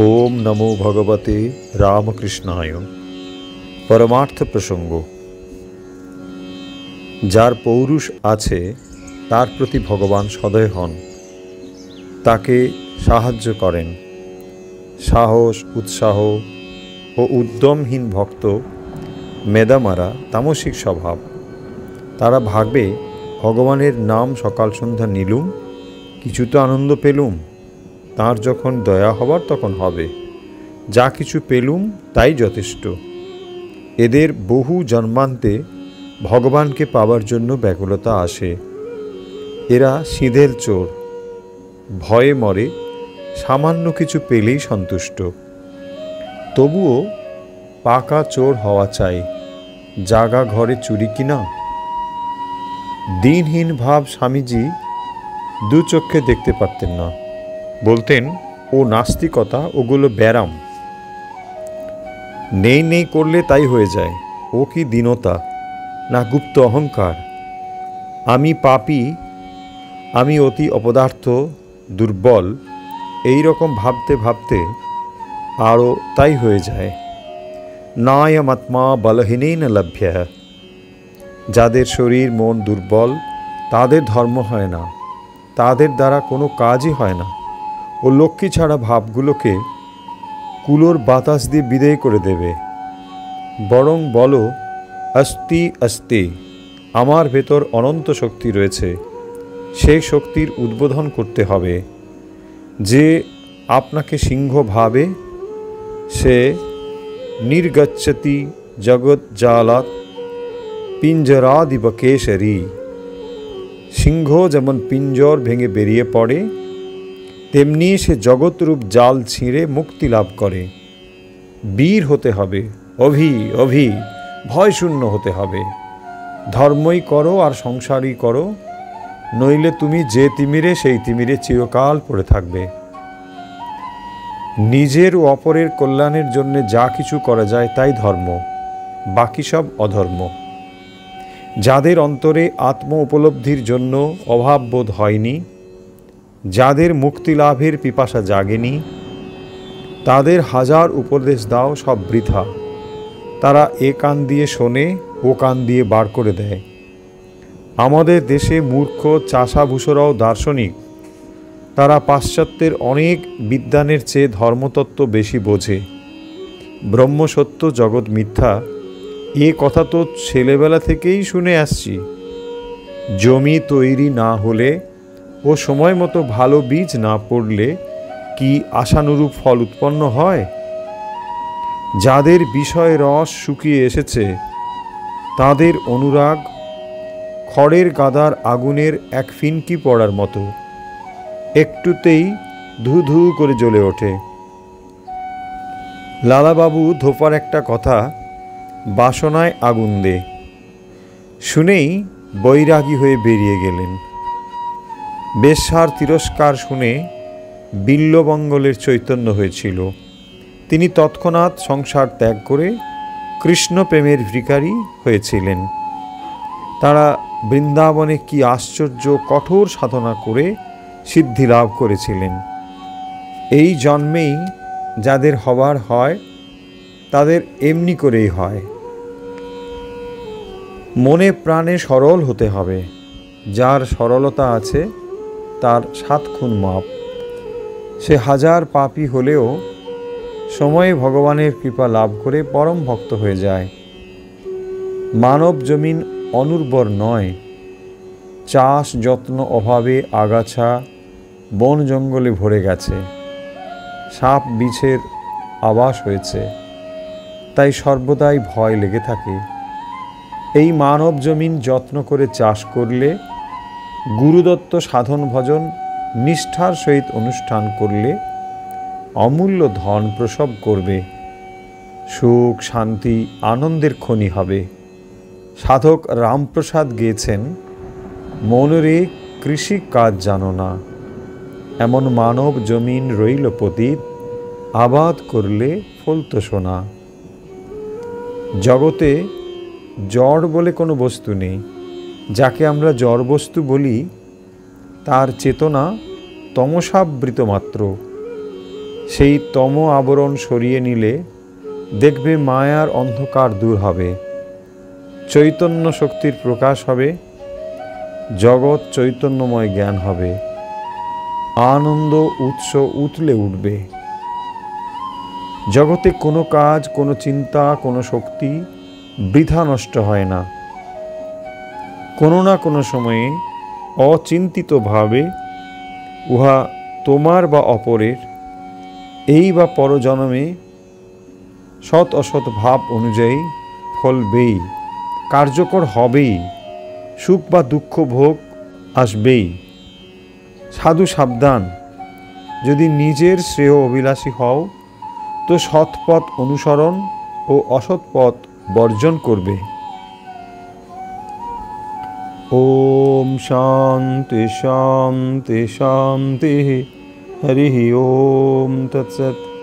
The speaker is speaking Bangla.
ওম নমো ভগবতে রামকৃষ্ণায়। পরমার্থ প্রসঙ্গ। যার পৌরুষ আছে, তার প্রতি ভগবান সদয় হন। তাকে সাহায্য করেন। সাহস, উৎসাহ ও উদ্যমহীন ভক্ত মেদামারা তামসিক স্বভাব। তারা ভাববে ভগবানের নাম সকাল সন্ধ্যা নিলুম কিছু তো আনন্দ পেলুম। তার যখন দয়া হবার তখন হবে। যা কিছু পেলুম তাই যথেষ্ট। এদের বহু জন্মান্তে ভগবানকে পাবার জন্য ব্যাকুলতা আসে। এরা সিঁধের চোর। ভয়ে মরে, সামান্য কিছু পেলেই সন্তুষ্ট। তবুও পাকা চোর হওয়া চাই। জাগা ঘরে চুরি কিনা? দিনহীন ভাব স্বামীজি দু চক্ষে দেখতে পারতেন না। বলতেন, ও নাস্তিকতা, ওগুলো ব্যারাম। নেই নেই করলে তাই হয়ে যায়। ও কি দীনতা? না গুপ্ত অহংকার। আমি পাপি, আমি অতি অপদার্থ, দুর্বল, এই রকম ভাবতে ভাবতে আরও তাই হয়ে যায়। নায়মাত্মা বলহীনেই না লভ্য। যাদের শরীর মন দুর্বল, তাদের ধর্ম হয় না। তাদের দ্বারা কোনো কাজই হয় না। ও লক্ষ্মী ছাড়া ভাবগুলোকে কুলোর বাতাস দিয়ে বিদেয় করে দেবে। বরং বলো অস্তি অস্তি আমার ভেতর অনন্ত শক্তি রয়েছে। সেই শক্তির উদ্বোধন করতে হবে। যে আপনাকে সিংহ ভাবে, সে নির্গচ্ছতি জগৎ জালাত পিঞ্জরাদিব কেশরী। সিংহ যেমন পিঞ্জর ভেঙে বেরিয়ে পড়ে তেমনি সে জগৎরূপ জাল ছিঁড়ে মুক্তি লাভ করে। বীর হতে হবে, অভি অভি, ভয়শূন্য হতে হবে। ধর্মই করো আর সংসারই করো, নইলে তুমি যে তিমিরে সেই তিমিরে চিরকাল পড়ে থাকবে। নিজের ও অপরের কল্যাণের জন্য যা কিছু করা যায় তাই ধর্ম, বাকি সব অধর্ম। যাদের অন্তরে আত্ম উপলব্ধির জন্য অভাববোধ হয়নি যাদের মুক্তি লাভের পিপাসা জাগেনি, তাদের হাজার উপদেশ দাও, সব বৃথা। তারা এ কান দিয়ে শোনে, ও কান দিয়ে বার করে দেয়। আমাদের দেশে মূর্খ, চাষাভূষরাও দার্শনিক। তারা পাশ্চাত্যের অনেক বিদ্যানের চেয়ে ধর্মতত্ত্ব বেশি বোঝে। ব্রহ্মসত্য জগৎ মিথ্যা, এ কথা তো ছেলেবেলা থেকেই শুনে আসছি। জমি তৈরি না হলে ও সময় মতো ভালো বীজ না পড়লে কি আশানুরূপ ফল উৎপন্ন হয়? যাদের বিষয় রস শুকিয়ে এসেছে, তাদের অনুরাগ খড়ের গাদার আগুনের এক ফিনকি পড়ার মতো। একটুতেই ধু ধু করে জ্বলে ওঠে। লালাবাবু ধোপার একটা কথা বাসনায় আগুন দে। শুনেই বৈরাগী হয়ে বেরিয়ে গেলেন। বেশ্যার তিরস্কার শুনে বিল্লবঙ্গলের চৈতন্য হয়েছিল। তিনি তৎক্ষণাৎ সংসার ত্যাগ করে কৃষ্ণ প্রেমের ভিকারী হয়েছিলেন। তারা বৃন্দাবনে কি আশ্চর্য, কঠোর সাধনা করে সিদ্ধি লাভ করেছিলেন। এই জন্মেই যাদের হবার হয়, তাদের এমনি করেই হয়। মনে প্রাণে সরল হতে হবে। যার সরলতা আছে তার সাত খুন মাপ। সে হাজার পাপি হলেও সময়ে ভগবানের কৃপা লাভ করে পরম ভক্ত হয়ে যায়। মানব জমিন অনুর্বর নয়। চাষ যত্ন অভাবে আগাছা বন জঙ্গলে ভরে গেছে। সাপ বিছের আবাস হয়েছে। তাই সর্বদাই ভয় লেগে থাকে। এই মানব জমিন যত্ন করে চাষ করলে গুরুদত্ত সাধন ভজন নিষ্ঠার সহিত অনুষ্ঠান করলে অমূল্য ধন প্রসব করবে, সুখ, শান্তি, আনন্দের খনি হবে। সাধক রামপ্রসাদ গেয়েছেন, মনরে কৃষি কাজ জানো না, এমন মানব জমিন রইল পতীত, আবাদ করলে ফলতো সোনা। জগতে জড় বলে কোনো বস্তু নেই যাকে আমরা জড় বস্তু বলি, তার চেতনা তমসাবৃত মাত্র সেই তম আবরণ সরিয়ে নিলে দেখবে মায়ার অন্ধকার দূর হবে, চৈতন্য শক্তির প্রকাশ হবে, জগৎ চৈতন্যময় জ্ঞান হবে, আনন্দ উৎস উতলে উঠবে। জগতে কোনো কাজ, কোনো চিন্তা, কোনো শক্তি বৃথা নষ্ট হয় না। কোনো না কোনো সময়ে অচিন্তিতভাবে উহা তোমার বা অপরের, এই বা পরজন্মে সৎ অসৎ ভাব অনুযায়ী ফলবেই, কার্যকর হবেই, সুখ বা দুঃখ ভোগ আসবেই। সাধু সাবধান, যদি নিজের শ্রেয় অভিলাষী হও, তো সৎ পথ অনুসরণ ও অসৎ পথ বর্জন করবে। ॐ शान्ति शान्ति शान्तिः। हरिः ॐ तत्सत्।